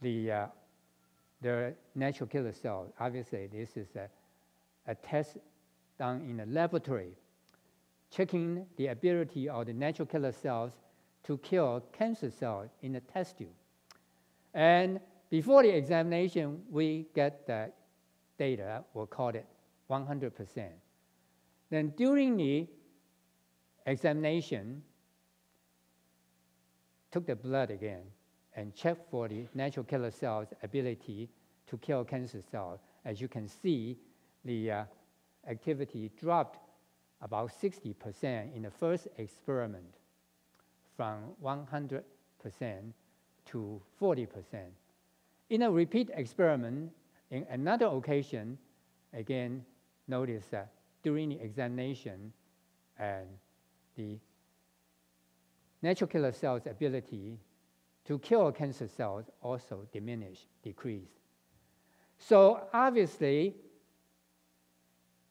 the, uh, the natural killer cell. Obviously, this is a, a test done in a laboratory, checking the ability of the natural killer cells to kill cancer cells in the test tube. And before the examination, we get the data, we'll call it 100%. Then during the examination, took the blood again and check for the natural killer cells' ability to kill cancer cells. As you can see, the uh, activity dropped about 60% in the first experiment from 100% to 40%. In a repeat experiment, in another occasion, again, notice that during the examination, and the natural killer cells' ability to kill cancer cells also diminished, decreased. So obviously,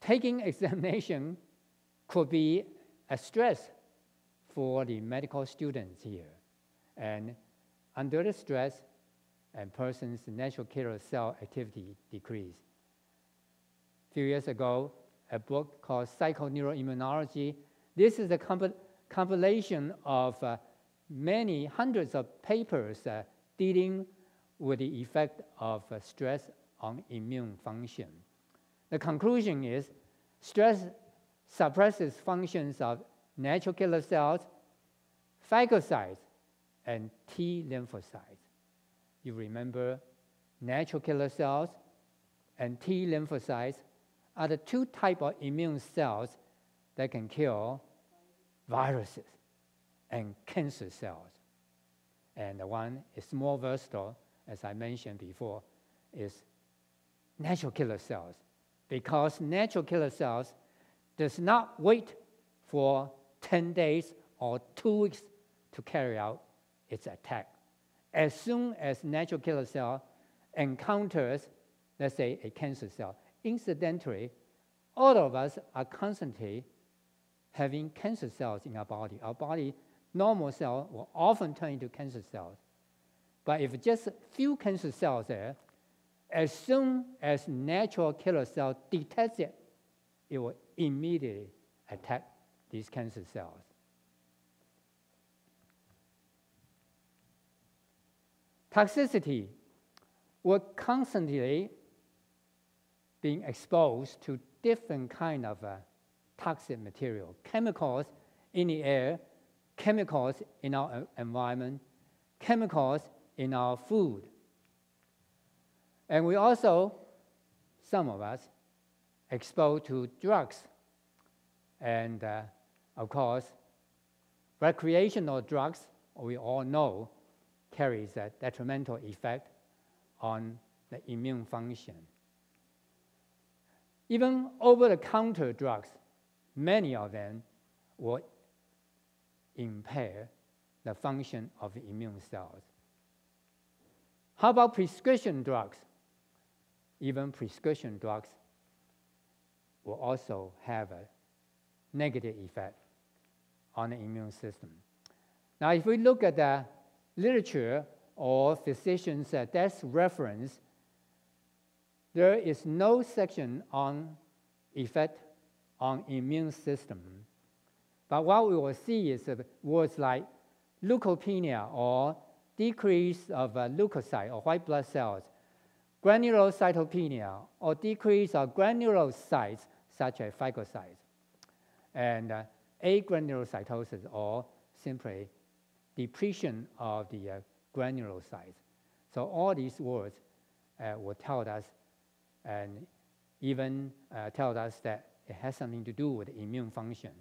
taking examination could be a stress for the medical students here. And under the stress, a person's natural killer cell activity decreased. A few years ago, a book called Psychoneuroimmunology. This is a comp compilation of uh, many hundreds of papers uh, dealing with the effect of uh, stress on immune function. The conclusion is stress suppresses functions of natural killer cells, phagocytes, and T lymphocytes. You remember natural killer cells and T lymphocytes are the two type of immune cells that can kill viruses and cancer cells. And the one is more versatile, as I mentioned before, is natural killer cells. Because natural killer cells does not wait for 10 days or two weeks to carry out its attack. As soon as natural killer cell encounters, let's say, a cancer cell, incidentally, all of us are constantly having cancer cells in our body. Our body, normal cell, will often turn into cancer cells. But if just a few cancer cells there, as soon as natural killer cell detects it, it will immediately attack these cancer cells. Toxicity, we're constantly being exposed to different kind of uh, toxic material, chemicals in the air, chemicals in our environment, chemicals in our food. And we also, some of us, exposed to drugs. And uh, of course, recreational drugs, we all know, carries a detrimental effect on the immune function. Even over-the-counter drugs, many of them will impair the function of the immune cells. How about prescription drugs? Even prescription drugs will also have a negative effect on the immune system. Now, if we look at the literature or physicians' uh, desk reference, there is no section on effect on immune system. But what we will see is words like leukopenia or decrease of uh, leukocyte or white blood cells, granulocytopenia or decrease of granulocytes such as phagocytes, and uh, agranulocytosis or simply depletion of the uh, granulocytes. So all these words uh, will tell us and even uh, tell us that it has something to do with immune function.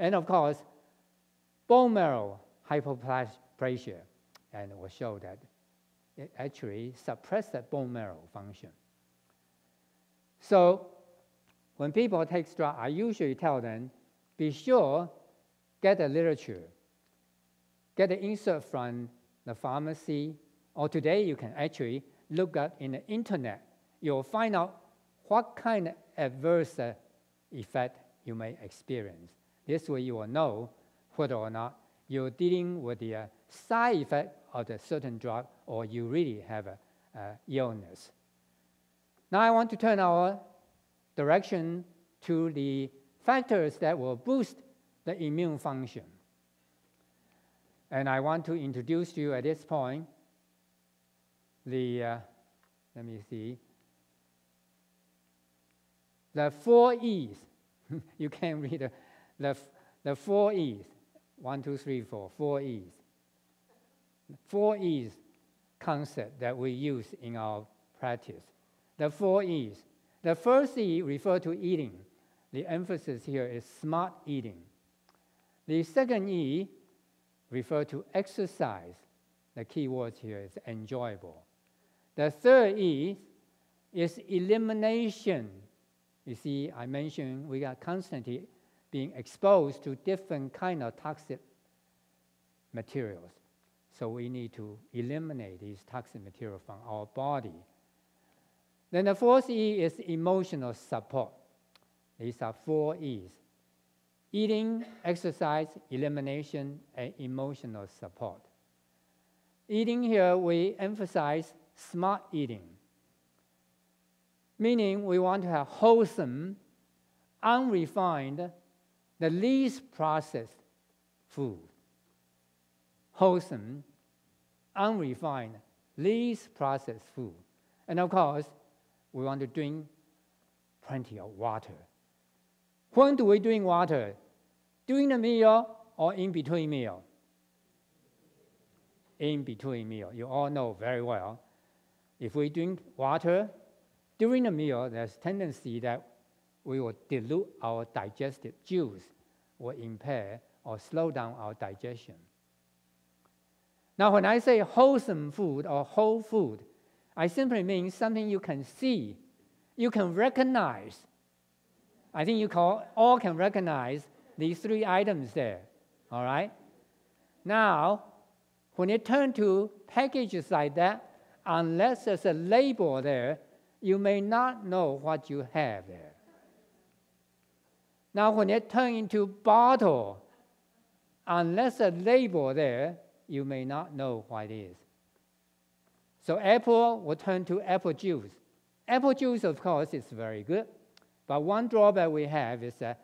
And of course, bone marrow hypoplasia, and will show that it actually suppresses the bone marrow function. So when people take drugs, I usually tell them, be sure, get the literature, get the insert from the pharmacy, or today you can actually look up in the internet. You'll find out what kind of adverse effect you may experience. This way you will know whether or not you're dealing with the side effect of the certain drug or you really have a, a illness. Now I want to turn our direction to the factors that will boost the immune function. And I want to introduce you at this point the, uh, let me see, the four E's. you can read the, the, the four E's. One, two, three, four, four E's. Four E's concept that we use in our practice. The four E's. The first E refer to eating. The emphasis here is smart eating. The second E refer to exercise. The key word here is enjoyable. The third E is elimination. You see, I mentioned we are constantly being exposed to different kind of toxic materials. So we need to eliminate these toxic materials from our body. Then the fourth E is emotional support. These are four E's eating, exercise, elimination, and emotional support. Eating here, we emphasize smart eating, meaning we want to have wholesome, unrefined, the least processed food. Wholesome, unrefined, least processed food. And of course, we want to drink plenty of water. When do we drink water? During the meal or in between meal? In between meal. You all know very well. If we drink water during the meal, there's tendency that we will dilute our digestive juice or impair or slow down our digestion. Now, when I say wholesome food or whole food, I simply mean something you can see, you can recognize, I think you call, all can recognize these three items there. All right? Now, when you turn to packages like that, unless there's a label there, you may not know what you have there. Now, when it turn into bottle, unless a label there, you may not know what it is. So apple will turn to apple juice. Apple juice, of course, is very good. But one drawback we have is that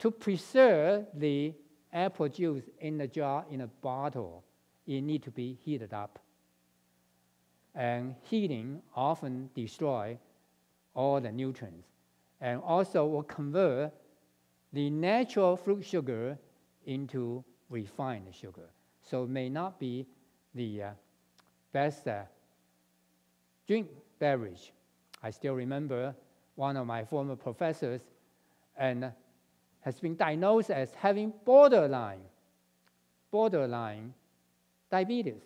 to preserve the apple juice in the jar, in a bottle, it need to be heated up. And heating often destroy all the nutrients and also will convert the natural fruit sugar into refined sugar. So it may not be the uh, best uh, drink beverage. I still remember one of my former professors, and has been diagnosed as having borderline, borderline diabetes.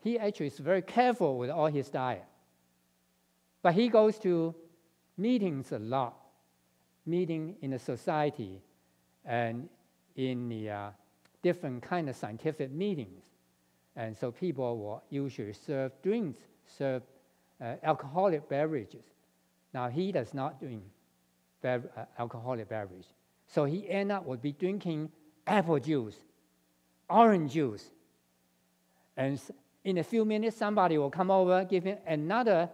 He actually is very careful with all his diet. But he goes to meetings a lot, meeting in the society and in the uh, different kind of scientific meetings. And so people will usually serve drinks, serve uh, alcoholic beverages. Now, he does not drink bev- uh, alcoholic beverage. So he end up would be drinking apple juice, orange juice. And in a few minutes, somebody will come over, give him another,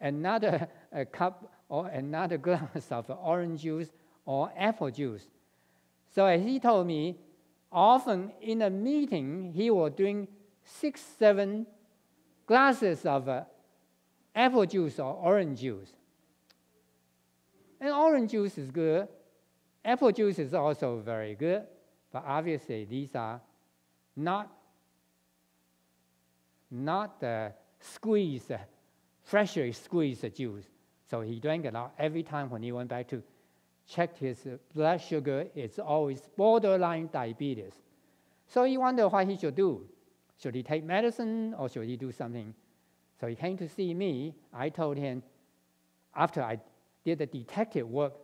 another uh, cup or another glass of orange juice or apple juice. So as he told me, often in a meeting, he will drink six, seven glasses of uh, apple juice or orange juice. And orange juice is good. Apple juice is also very good. But obviously, these are not, not the squeeze, freshly squeezed juice. So he drank a lot. Every time when he went back to check his blood sugar, it's always borderline diabetes. So he wondered what he should do. Should he take medicine or should he do something so he came to see me. I told him, after I did the detective work,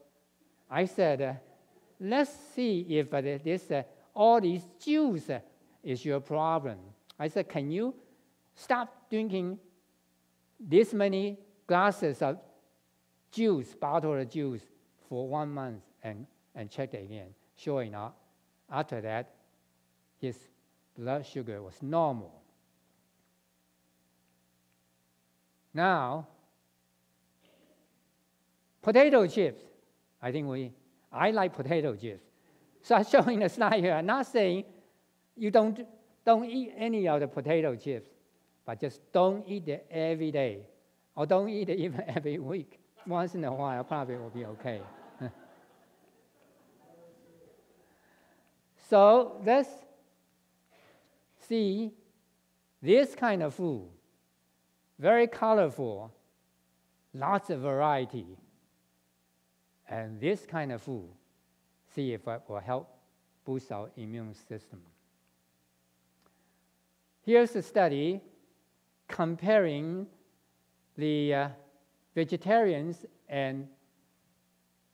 I said, let's see if uh, this, uh, all these juice uh, is your problem. I said, can you stop drinking this many glasses of juice, bottle of juice, for one month and, and check it again? Sure enough, after that, his blood sugar was normal. Now, potato chips. I think we, I like potato chips. So I'm showing the slide here. I'm not saying you don't, don't eat any of the potato chips, but just don't eat it every day, or don't eat it even every week. Once in a while, probably will be okay. so let's see this kind of food, very colorful, lots of variety, and this kind of food, see if it will help boost our immune system. Here's a study comparing the uh, vegetarians and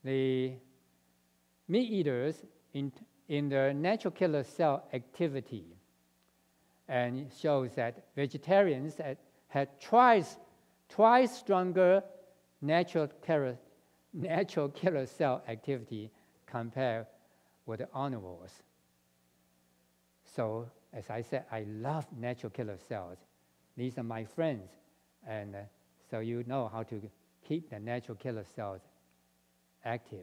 the meat eaters in, in their natural killer cell activity. And shows that vegetarians had, had twice, twice stronger natural killer, natural killer cell activity compared with the omnivores. So as I said, I love natural killer cells. These are my friends. And uh, so you know how to keep the natural killer cells active.